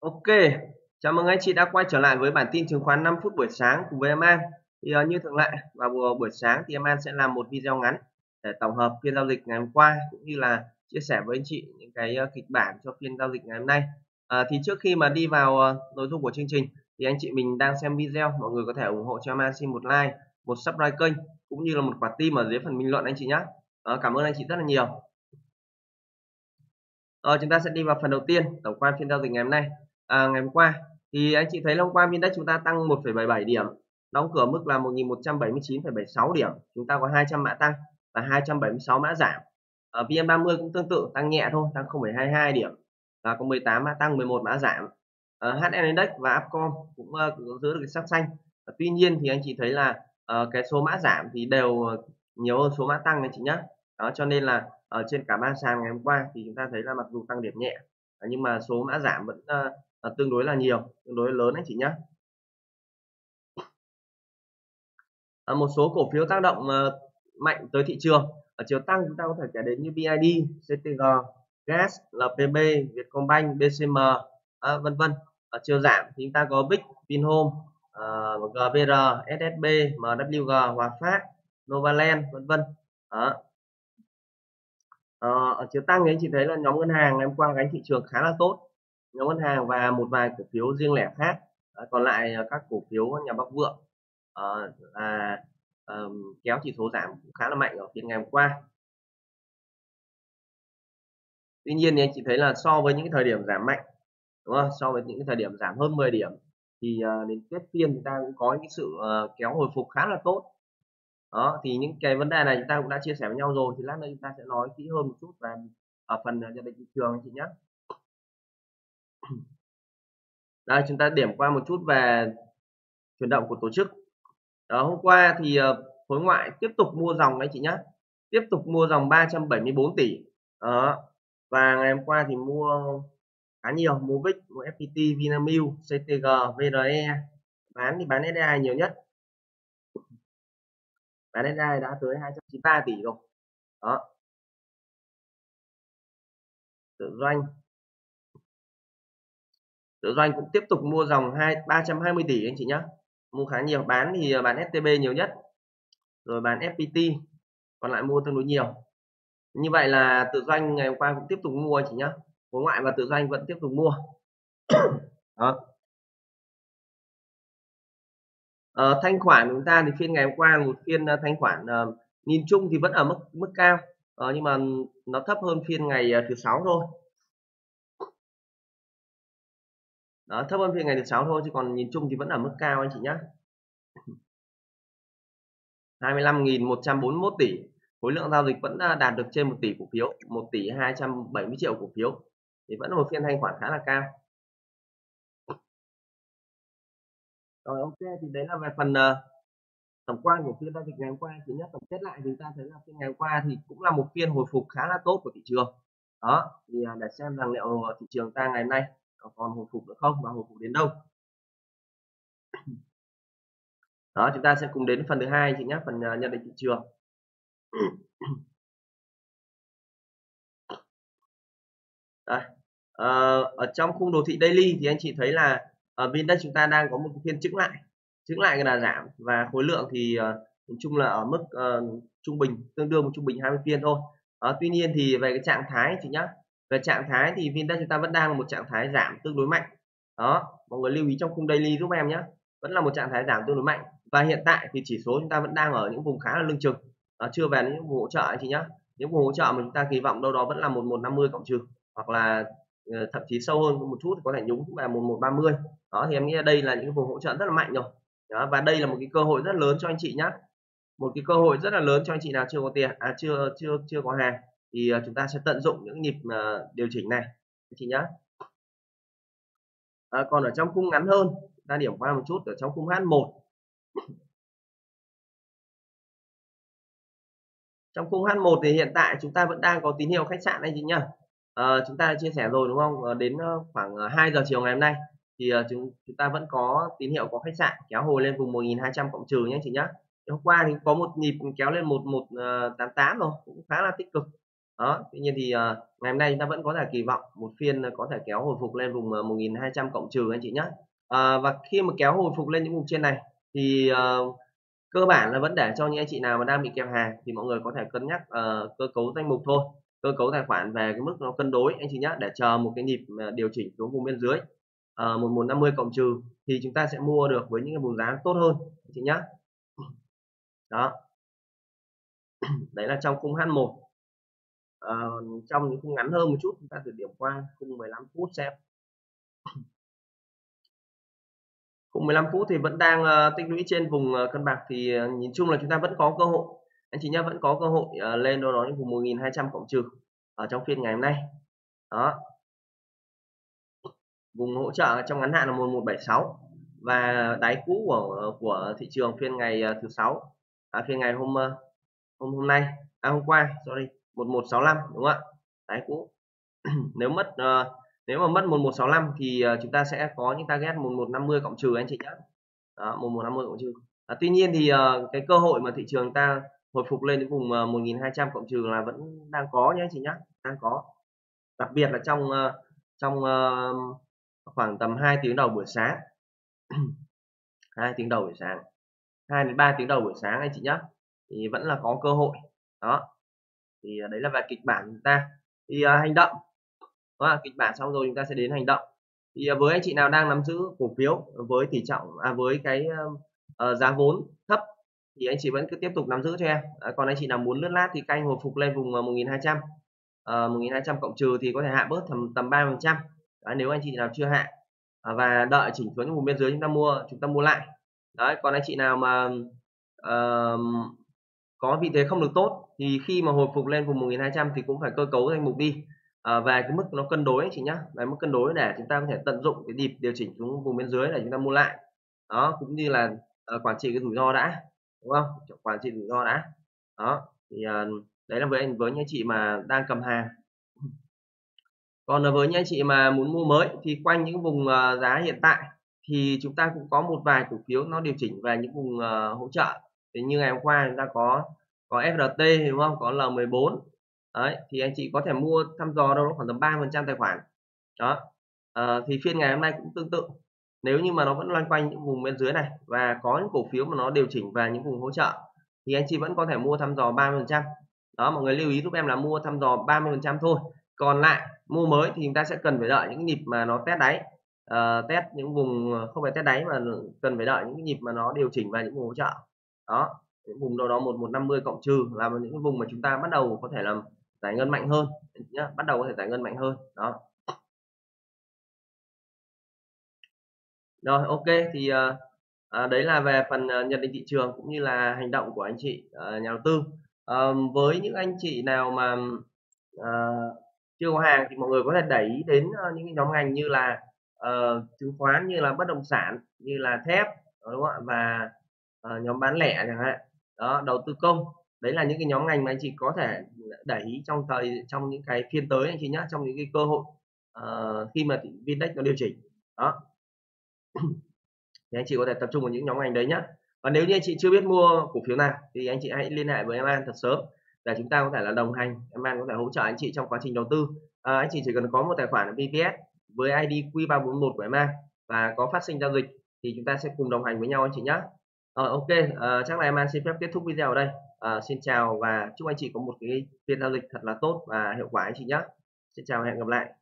Ok, chào mừng anh chị đã quay trở lại với bản tin chứng khoán 5 phút buổi sáng cùng với em An. Thì uh, như thường lệ vào ờ, buổi sáng thì em An sẽ làm một video ngắn để tổng hợp phiên giao dịch ngày hôm qua cũng như là chia sẻ với anh chị những cái uh, kịch bản cho phiên giao dịch ngày hôm nay. Uh, thì trước khi mà đi vào uh, nội dung của chương trình thì anh chị mình đang xem video, mọi người có thể ủng hộ cho em An xin một like, một subscribe kênh cũng như là một quả tim ở dưới phần bình luận anh chị nhé. Uh, cảm ơn anh chị rất là nhiều. Rồi chúng ta sẽ đi vào phần đầu tiên tổng quan phiên giao dịch ngày hôm nay à, ngày hôm qua. Thì anh chị thấy hôm qua index chúng ta tăng 1,77 điểm. Đóng cửa mức là 1179,76 điểm. Chúng ta có 200 mã tăng và 276 mã giảm. Ở VN30 cũng tương tự tăng nhẹ thôi tăng 0,22 điểm. Và có 18 mã tăng 11 mã giảm. Ờ, ở HN Index và Upcom cũng uh, giữ được cái sắc xanh. Và tuy nhiên thì anh chị thấy là uh, cái số mã giảm thì đều nhiều hơn số mã tăng anh chị nhé đó cho nên là ở trên cả ba sàn ngày hôm qua thì chúng ta thấy là mặc dù tăng điểm nhẹ nhưng mà số mã giảm vẫn uh, Ờ, tương đối là nhiều tương đối lớn anh chị nhé à, ờ, một số cổ phiếu tác động uh, mạnh tới thị trường ở chiều tăng chúng ta có thể kể đến như BID, CTG, Gas, LPB, Vietcombank, BCM, à, vân vân. Ở chiều giảm thì chúng ta có Big, Vinhome, uh, GVR, SSB, MWG, Hòa Phát, Novaland, vân vân. à. à, ở chiều tăng thì anh chị thấy là nhóm ngân hàng ngày hôm qua gánh thị trường khá là tốt nhóm ngân hàng và một vài cổ phiếu riêng lẻ khác. À, còn lại các cổ phiếu nhà bắc vượng. À, là à, kéo chỉ số giảm cũng khá là mạnh ở phiên ngày hôm qua. Tuy nhiên thì anh chị thấy là so với những thời điểm giảm mạnh đúng không? So với những thời điểm giảm hơn 10 điểm thì ờ, đến kết phiên chúng ta cũng có những sự ờ, kéo hồi phục khá là tốt. Đó thì những cái vấn đề này chúng ta cũng đã chia sẻ với nhau rồi thì lát nữa chúng ta sẽ nói kỹ hơn một chút về ở phần nhận định thị trường anh chị nhé đây chúng ta điểm qua một chút về chuyển động của tổ chức. Đó, hôm qua thì ờ, khối ngoại tiếp tục mua dòng đấy chị nhé tiếp tục mua dòng 374 tỷ. Đó và ngày hôm qua thì mua khá nhiều mua VIX mua FPT Vinamilk CTG VRE bán thì bán SDI nhiều nhất. Bán SDI đã tới 293 tỷ rồi. Đó. Tự doanh. Dạ vâng, tự doanh cũng tiếp tục mua dòng hai 320 tỷ anh chị nhé mua khá nhiều bán thì à, bán STB nhiều nhất. Rồi bán FPT còn lại mua tương đối nhiều. Như vậy là tự doanh ngày hôm qua cũng tiếp tục mua anh chị nhé khối ngoại và tự doanh vẫn tiếp tục mua. Đó. Uh, thanh khoản của chúng ta thì phiên ngày hôm qua một phiên uh, thanh khoản uh, nhìn chung thì vẫn ở mức mức cao. Uh, nhưng mà nó thấp hơn phiên ngày uh, thứ sáu thôi. Đó thấp hơn phiên ngày thứ sáu thôi chứ còn nhìn chung thì vẫn ở mức cao anh chị nhé 25.141 tỷ. Khối lượng giao dịch vẫn à, đạt được trên 1 tỷ cổ phiếu 1 tỷ 270 triệu cổ phiếu. Thì vẫn là một phiên thanh khoản khá là cao. Rồi ok thì đấy là về phần uh, tổng quan của phiên giao dịch ngày hôm qua. Thứ nhất tổng kết lại thì ta thấy là phiên ngày hôm qua thì cũng là một phiên hồi phục khá là tốt của thị trường. Đó thì uh, để xem rằng liệu thị trường ta ngày hôm nay còn hồi phục nữa không và hồi phục đến đâu? Đó chúng ta sẽ cùng đến phần thứ hai chị nhé phần uh, nhận định thị trường. Đây. Uh, ở trong khung đồ thị daily thì anh chị thấy là ở bên đây chúng ta đang có một phiên chứng lại. Chứng lại là giảm và khối lượng thì uh, nói chung là ở mức uh, trung bình tương đương một trung bình 20 phiên thôi. Uh, tuy nhiên thì về cái trạng thái chị nhá về trạng thái thì Vindex chúng ta vẫn đang một trạng thái giảm tương đối mạnh. Đó mọi người lưu ý trong khung daily giúp em nhé. Vẫn là một trạng thái giảm tương đối mạnh. Và hiện tại thì chỉ số chúng ta vẫn đang ở những vùng khá là lưng chừng. À, chưa về những vùng hỗ trợ anh chị nhé. Những vùng hỗ trợ mà chúng ta kỳ vọng đâu đó vẫn là một một năm mươi cộng trừ hoặc là ờ, thậm chí sâu hơn một chút thì có thể nhúng vào một một ba mươi. Đó thì em nghĩ đây là những vùng hỗ trợ rất là mạnh rồi. Đó, và đây là một cái cơ hội rất lớn cho anh chị nhé. Một cái cơ hội rất là lớn cho anh chị nào chưa có tiền à chưa chưa chưa có hàng thì ờ, chúng ta sẽ tận dụng những nhịp ờ, điều chỉnh này. Chị nhé à, còn ở trong khung ngắn hơn ta điểm qua một chút ở trong khung H1 trong khung H1 thì hiện tại chúng ta vẫn đang có tín hiệu khách sạn anh chị nhá. À, chúng ta đã chia sẻ rồi đúng không? À, đến khoảng 2 giờ chiều ngày hôm nay thì chúng chúng ta vẫn có tín hiệu có khách sạn kéo hồi lên vùng 1200 cộng trừ nhé chị nhé hôm qua thì có một nhịp kéo lên 1188 rồi cũng khá là tích cực đó tuy nhiên thì uh, ngày hôm nay chúng ta vẫn có thể kỳ vọng một phiên à, có thể kéo hồi phục lên vùng à, uh, 1200 cộng trừ anh chị nhé uh, và khi mà kéo hồi phục lên những vùng trên này thì uh, cơ bản là vẫn để cho những anh chị nào mà đang bị kẹp hàng thì mọi người có thể cân nhắc uh, cơ cấu danh mục thôi. Cơ cấu tài khoản về cái mức nó cân đối anh chị nhé để chờ một cái nhịp điều chỉnh xuống vùng bên dưới. Uh, 1150 cộng trừ thì chúng ta sẽ mua được với những cái vùng giá tốt hơn anh chị nhé đó. Đấy là trong khung H1 uh, trong những khung ngắn hơn một chút chúng ta thử điểm qua khung 15 phút xem. Khung 15 phút thì vẫn đang uh, tích lũy trên vùng uh, cân bạc thì uh, nhìn chung là chúng ta vẫn có cơ hội. Anh chị nhé vẫn có cơ hội uh, lên đâu đó những vùng 1200 cộng trừ ở trong phiên ngày hôm nay. Đó. Vùng hỗ trợ trong ngắn hạn là 1176 và đáy cũ của của thị trường phiên ngày thứ sáu à, phiên ngày hôm hôm hôm nay à, hôm qua sorry. 1165 đúng không ạ? Tái cũ nếu mất uh, nếu mà mất 1165 thì uh, chúng ta sẽ có những target 1150 cộng trừ anh chị nhé đó, 1150 cộng trừ. À, tuy nhiên thì uh, cái cơ hội mà thị trường ta hồi phục lên đến vùng uh, 1200 cộng trừ là vẫn đang có nhé anh chị nhé đang có. Đặc biệt là trong uh, trong uh, khoảng tầm 2 tiếng đầu buổi sáng. 2 tiếng đầu buổi sáng. 2 đến 3 tiếng đầu buổi sáng anh chị nhé thì vẫn là có cơ hội. Đó thì à, đấy là về kịch bản chúng ta. Thì uh, hành động. Đó, kịch bản xong rồi chúng ta sẽ đến hành động. Thì uh, với anh chị nào đang nắm giữ cổ phiếu với tỷ trọng à, với cái uh, giá vốn thấp thì anh chị vẫn cứ tiếp tục nắm giữ cho em. À, còn anh chị nào muốn lướt lát thì canh hồi phục lên vùng uh, 1200 uh, 1200 cộng trừ thì có thể hạ bớt tầm tầm 3 phần trăm. Nếu anh chị nào chưa hạ à, và đợi chỉnh xuống những vùng bên dưới chúng ta mua chúng ta mua lại. Đấy còn anh chị nào mà uh, có vị thế không được tốt thì khi mà hồi phục lên vùng 1200 thì cũng phải cơ cấu danh mục đi. À, về cái mức nó cân đối anh chị nhá về mức cân đối để chúng ta có thể tận dụng cái nhịp điều chỉnh xuống vùng bên dưới để chúng ta mua lại. Đó cũng như là uh, quản trị cái rủi ro đã đúng không? Quản trị rủi ro đã. Đó thì uh, đấy là với anh với những chị mà đang cầm hàng. Còn với những anh chị mà muốn mua mới thì quanh những vùng uh, giá hiện tại thì chúng ta cũng có một vài cổ phiếu nó điều chỉnh về những vùng uh, hỗ trợ thì như ngày hôm qua chúng ta có có FRT đúng không? Có L14 đấy thì anh chị có thể mua thăm dò đâu đó khoảng tầm 3 phần trăm tài khoản. Đó. À, thì phiên ngày hôm nay cũng tương tự. Nếu như mà nó vẫn loanh quanh những vùng bên dưới này và có những cổ phiếu mà nó điều chỉnh và những vùng hỗ trợ thì anh chị vẫn có thể mua thăm dò 30 phần trăm. Đó mọi người lưu ý giúp em là mua thăm dò 30 phần trăm thôi. Còn lại mua mới thì chúng ta sẽ cần phải đợi những nhịp mà nó test đáy. Uh, test những vùng không phải test đáy mà cần phải đợi những nhịp mà nó điều chỉnh vào những vùng hỗ trợ đó những vùng đâu đó một một năm mươi cộng trừ là những vùng mà chúng ta bắt đầu có thể làm giải ngân mạnh hơn nhá bắt đầu có thể giải ngân mạnh hơn đó. Rồi ok thì ờ, à, đấy là về phần ờ, nhận định thị trường cũng như là hành động của anh chị ờ, nhà đầu tư. À, với những anh chị nào mà à, chưa có hàng thì mọi người có thể đẩy đến những nhóm ngành như là uh, chứng khoán như là bất động sản như là thép đúng không ạ? Và uh, nhóm bán lẻ chẳng hạn. Đó đầu tư công. Đấy là những cái nhóm ngành mà anh chị có thể đẩy trong thời trong những cái phiên tới anh chị nhé trong những cái cơ hội uh, khi mà Vindex nó điều chỉnh. Đó. Thì anh chị có thể tập trung vào những nhóm ngành đấy nhé và nếu như anh chị chưa biết mua cổ phiếu nào thì anh chị hãy liên hệ với em An thật sớm để chúng ta có thể là đồng hành em An có thể hỗ trợ anh chị trong quá trình đầu tư. À, anh chị chỉ cần có một tài khoản VPS với ID Q341 của em An và có phát sinh giao dịch thì chúng ta sẽ cùng đồng hành với nhau anh chị nhé rồi ok. Uh, chắc là em An xin phép kết thúc video ở đây. Uh, xin chào và chúc anh chị có một cái phiên giao dịch thật là tốt và hiệu quả anh chị nhé. Xin chào và hẹn gặp lại.